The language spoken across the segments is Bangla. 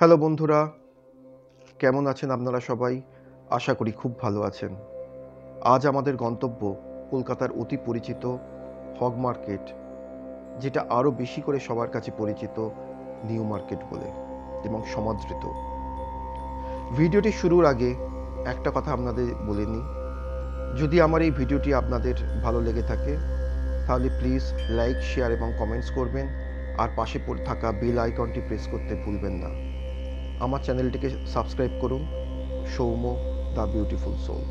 হ্যালো বন্ধুরা, কেমন আছেন আপনারা সবাই? আশা করি খুব ভালো আছেন। আজ আমাদের গন্তব্য কলকাতার অতি পরিচিত হগ মার্কেট, যেটা আরও বেশি করে সবার কাছে পরিচিত নিউ মার্কেট বলে এবং সমাদৃত। ভিডিওটি শুরুর আগে একটা কথা আপনাদের বলে নিই, যদি আমার এই ভিডিওটি আপনাদের ভালো লেগে থাকে, তাহলে প্লিজ লাইক, শেয়ার এবং কমেন্টস করবেন, আর পাশে থাকা বেল আইকনটি প্রেস করতে ভুলবেন না। আমার চ্যানেলটিকে সাবস্ক্রাইব করুন। Soumo the beautiful soul.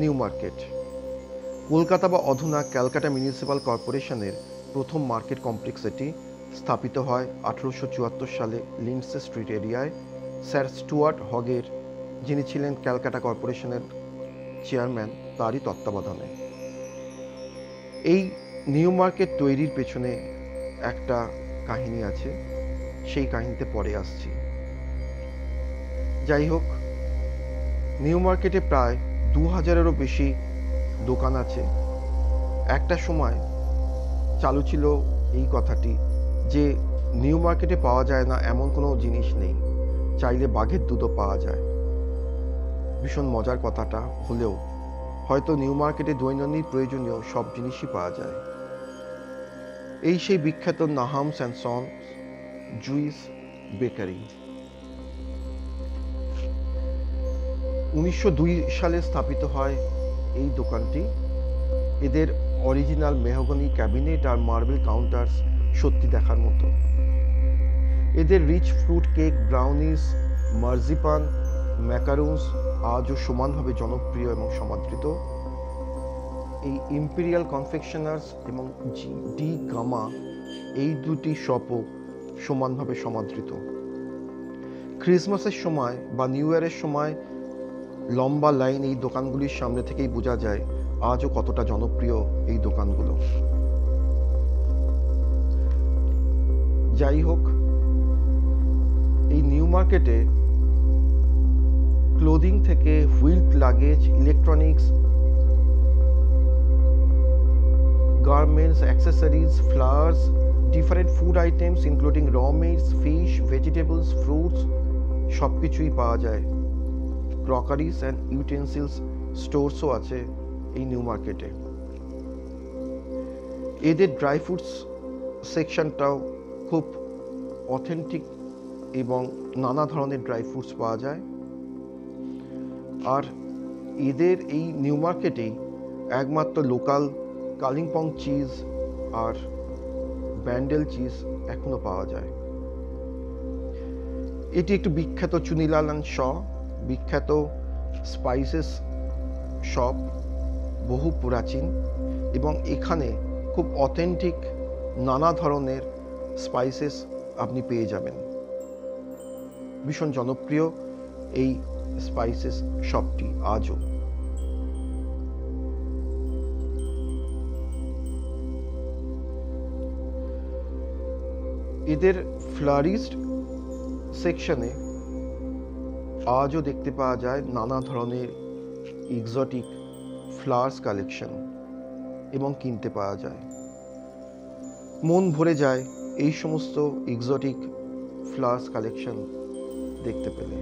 New Market. Kolkata বা অধুনা ক্যালকাটা মিউনিসিপ্যাল কর্পোরেশনের প্রথম মার্কেট কমপ্লেক্স এটি স্থাপিত হয় আঠেরোশো চুয়াত্তর সালে লিন্ডসে স্ট্রিট এরিয়ায়। স্যার স্টুয়ার্ট হগের, যিনি ছিলেন ক্যালকাটা কর্পোরেশনের চেয়ারম্যান, তারই তত্ত্বাবধানে। এই নিউ মার্কেট তৈরির পেছনে একটা কাহিনী আছে। সেই কাহিনীতে পরে আসছি। যাই হোক নিউ মার্কেটে প্রায় দু হাজারেরও বেশি দোকান আছে। একটা সময় চালু ছিল এই কথাটি যে, নিউ মার্কেটে পাওয়া যায় না এমন কোনো জিনিস নেই। চাইলে বাঘের দুধও পাওয়া যায়। ভীষণ মজার কথাটা হলেও হয়তো নিউ মার্কেটে দৈনন্দিন প্রয়োজনীয় সব জিনিসই পাওয়া যায়। এই সেই বিখ্যাত Nahoum's and sons Jewish bakery. উনিশশো দুই সালে স্থাপিত হয় এই দোকানটি। এদের অরিজিনাল মেহগনি ক্যাবিনেট আর মার্বেল কাউন্টার্স সত্যি দেখার মতো। এদের rich fruit cake, brownies, marzipan, macaroons আজও সমানভাবে জনপ্রিয় এবং সমাদৃত। এই ইম্পেরিয়াল কনফেকশনার্স এবং ডি গামা এই দুটি শপও সমানভাবে সমাদৃত। ক্রিসমাসের সময় বা নিউ ইয়ারের সময় লম্বা লাইন এই দোকানগুলির সামনে থেকেই বোঝা যায় আজও কতটা জনপ্রিয় এই দোকানগুলো। যাই হোক এই নিউ মার্কেটে ক্লোদিং থেকে wheel luggage electronics garments accessories, flowers, different food items including raw meats, fish vegetables fruits সব কিছুই পাওয়া যায়। ক্রকারিস অ্যান্ড ইউটেন্সিলস স্টোরসও আছে এই নিউ মার্কেটে এদের ড্রাই ফ্রুটস সেকশনটাও খুব অথেন্টিক এবং নানা ধরনের ড্রাই ফ্রুটস পাওয়া যায়। আর এদের এই নিউ মার্কেটেই একমাত্র লোকাল কালিম্পং চিজ আর ব্যান্ডেল চিজ এখনও পাওয়া যায়। এটি একটু বিখ্যাত চুনিলাল অ্যান্ড শ, বিখ্যাত স্পাইসেস শপ বহু প্রাচীন এবং এখানে খুব অথেন্টিক নানা ধরনের স্পাইসেস আপনি পেয়ে যাবেন। ভীষণ জনপ্রিয় এই স্পাইসেস শপটি আজও। এদের ফ্লারিস্ট সেকশনে আজও দেখতে পাওয়া যায় নানা ধরনের এক্সটিক ফ্লাওয়ার্স কালেকশন এবং কিনতে পাওয়া যায়। মন ভরে যায় এই সমস্ত এক্সটিক ফ্লাওয়ার্স কালেকশন দেখতে পেলে।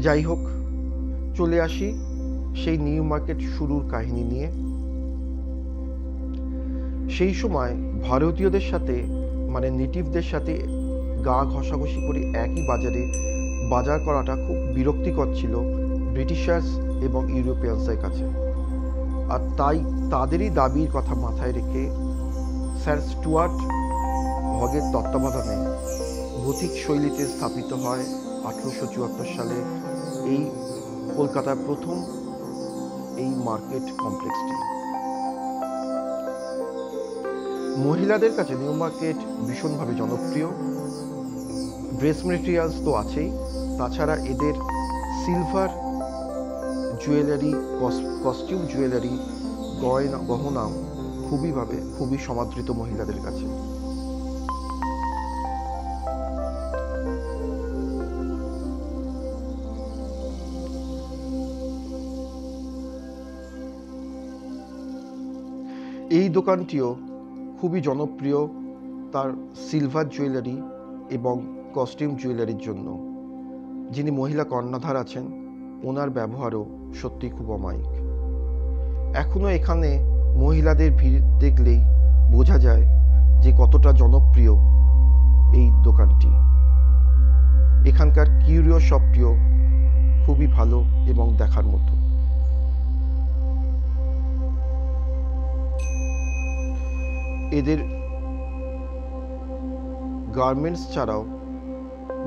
যাই হোক, চলে আসি সেই নিউ মার্কেট শুরুর কাহিনী নিয়ে। সেই সময় ভারতীয়দের সাথে মানে নেটিভদের সাথে গা ঘষাঘষি করে একই বাজারে বাজার করাটা খুব বিরক্তিকর ছিল ব্রিটিশার্স এবং ইউরোপিয়ানসের কাছে। আর তাই তাদেরই দাবির কথা মাথায় রেখে স্যার স্টুয়ার্ট হগের তত্ত্বাবধানে গথিক শৈলীতে স্থাপিত হয় আঠেরোশো চুয়াত্তর সালে এই কলকাতার প্রথম এই মার্কেট কমপ্লেক্সটি। মহিলাদের কাছে নিউ মার্কেট ভীষণভাবে জনপ্রিয়। ড্রেস মেটেরিয়ালস তো আছেই। তাছাড়া এদের সিলভার জুয়েলারি কস্টিউম জুয়েলারি, গয়না, গহনা খুবইভাবে খুবই সমাদৃত মহিলাদের কাছে। এই দোকানটিও খুবই জনপ্রিয় তার সিলভার জুয়েলারি এবং কস্টিউম জুয়েলারির জন্য। যিনি মহিলা কর্ণাধার আছেন, ওনার ব্যবহারও সত্যি খুব অমায়িক। এখনও এখানে মহিলাদের ভিড় দেখলেই বোঝা যায় যে কতটা জনপ্রিয় এই দোকানটি। এখানকার কিউরিও শপটিও খুবই ভালো এবং দেখার মতো। এদের গার্মেন্টস ছাড়াও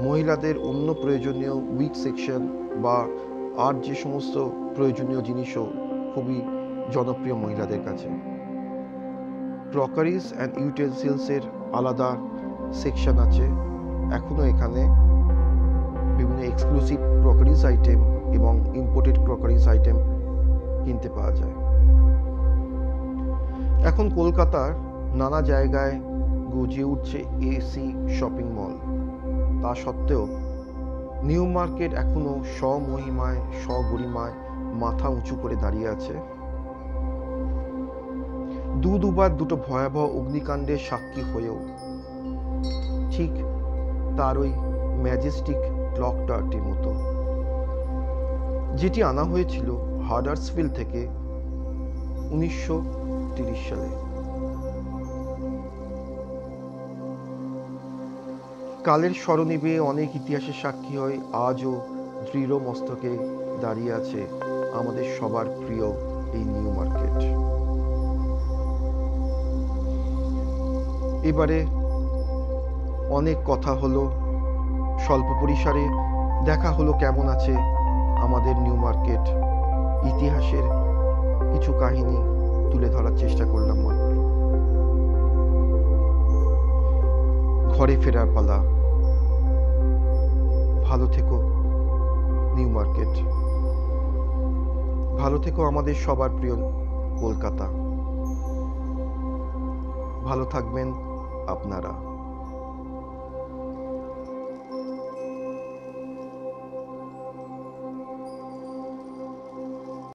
মহিলাদের অন্য প্রয়োজনীয় উইক সেকশন বা আর যে সমস্ত প্রয়োজনীয় জিনিসও খুবই জনপ্রিয় মহিলাদের কাছে। ক্রকারিজ অ্যান্ড ইউটেন্সিলসের আলাদা সেকশন আছে। এখনও এখানে বিভিন্ন এক্সক্লুসিভ ক্রকারিজ আইটেম এবং ইম্পোর্টেড ক্রকারিজ আইটেম কিনতে পাওয়া যায়। এখন কলকাতার নানা জায়গায় গজিয়ে উঠছে এসি শপিং মল। তা সত্ত্বেও নিউ মার্কেট এখনও স্বমহিমায়, স্বগরিমায় মাথা উঁচু করে দাঁড়িয়ে আছে। দু দুবার দুটো ভয়াবহ অগ্নিকাণ্ডের সাক্ষী হয়েও ঠিক তার ওই ম্যাজেস্টিক ক্লক টাওয়ারটির মতো। যেটি আনা হয়েছিল হার্ডার্সভিল থেকে উনিশশো সালে। কালের স্মরণে বেয়ে অনেক ইতিহাসের সাক্ষী হয় আজও দৃঢ় মস্তকে দাঁড়িয়ে আছে আমাদের সবার প্রিয় এই নিউ মার্কেট। এবারে অনেক কথা হলো, স্বল্প পরিসরে দেখা হলো কেমন আছে আমাদের নিউ মার্কেট। ইতিহাসের কিছু কাহিনী তুলে ধরার চেষ্টা করলাম মাত্র ঘরে ফেরার পালা। ভালো থেকো, নিউ মার্কেট। ভালো থেকো আমাদের সবার প্রিয় কলকাতা। ভালো থাকবেন আপনারা।